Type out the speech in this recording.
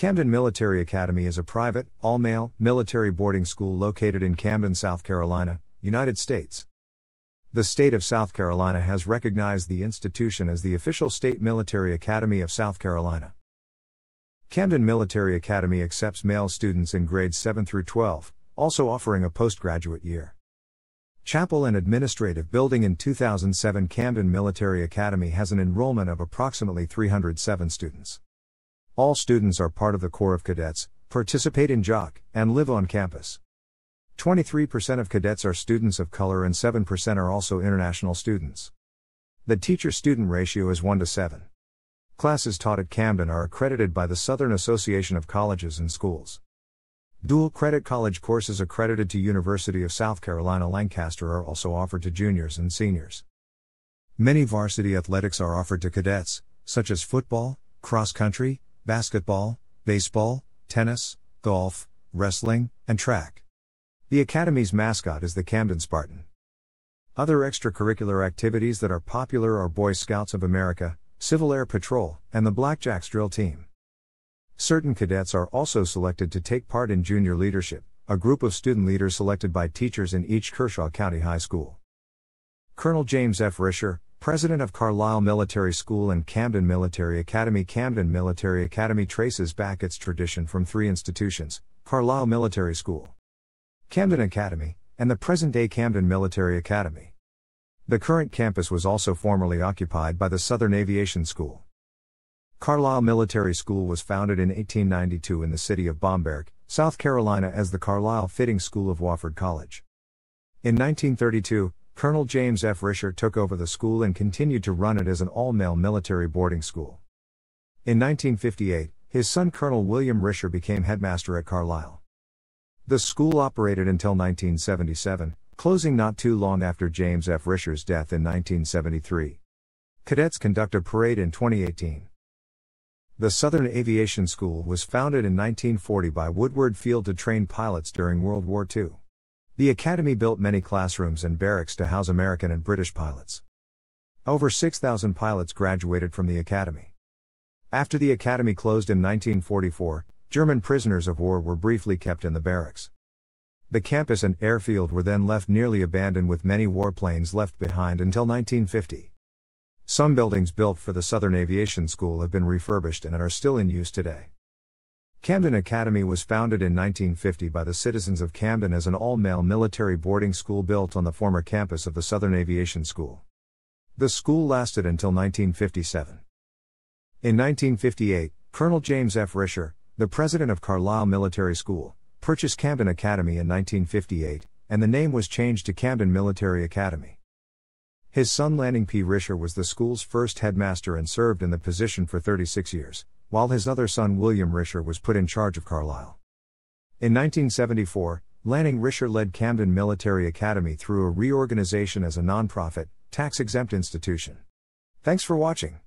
Camden Military Academy is a private, all male, military boarding school located in Camden, South Carolina, United States. The state of South Carolina has recognized the institution as the official state military academy of South Carolina. Camden Military Academy accepts male students in grades 7 through 12, also offering a postgraduate year. Chapel and Administrative Building in 2007 Camden Military Academy has an enrollment of approximately 307 students. All students are part of the Corps of Cadets, participate in JROTC, and live on campus. 23% of cadets are students of color and 7% are also international students. The teacher student ratio is 1 to 7. Classes taught at Camden are accredited by the Southern Association of Colleges and Schools. Dual credit college courses accredited to University of South Carolina Lancaster are also offered to juniors and seniors. Many varsity athletics are offered to cadets, such as football, cross country, basketball, baseball, tennis, golf, wrestling, and track. The Academy's mascot is the Camden Spartan. Other extracurricular activities that are popular are Boy Scouts of America, Civil Air Patrol, and the Blackjacks drill team. Certain cadets are also selected to take part in junior leadership, a group of student leaders selected by teachers in each Kershaw County High School. Colonel James F. Risher, President of Carlisle Military School and Camden Military Academy. Camden Military Academy traces back its tradition from three institutions Carlisle Military School, Camden Academy, and the present day Camden Military Academy. The current campus was also formerly occupied by the Southern Aviation School. Carlisle Military School was founded in 1892 in the city of Bamberg, South Carolina as the Carlisle Fitting School of Wofford College. In 1932, Colonel James F. Risher took over the school and continued to run it as an all male military boarding school. In 1958, his son Colonel William Risher became headmaster at Carlisle. The school operated until 1977, closing not too long after James F. Risher's death in 1973. Cadets conduct a parade in 2018. The Southern Aviation School was founded in 1940 by Woodward Field to train pilots during World War II. The Academy built many classrooms and barracks to house American and British pilots. Over 6,000 pilots graduated from the Academy. After the Academy closed in 1944, German prisoners of war were briefly kept in the barracks. The campus and airfield were then left nearly abandoned with many warplanes left behind until 1950. Some buildings built for the Southern Aviation School have been refurbished and are still in use today. Camden Academy was founded in 1950 by the citizens of Camden as an all male military boarding school built on the former campus of the Southern Aviation School. The school lasted until 1957. In 1958, Colonel James F. Risher, the president of Carlisle Military School, purchased Camden Academy in 1958, and the name was changed to Camden Military Academy. His son Lanning P. Risher was the school's first headmaster and served in the position for 36 years while his other son William Risher was put in charge of Carlisle. In 1974, Lanning Risher led Camden Military Academy through a reorganization as a nonprofit, tax exempt institution. Thanks for watching.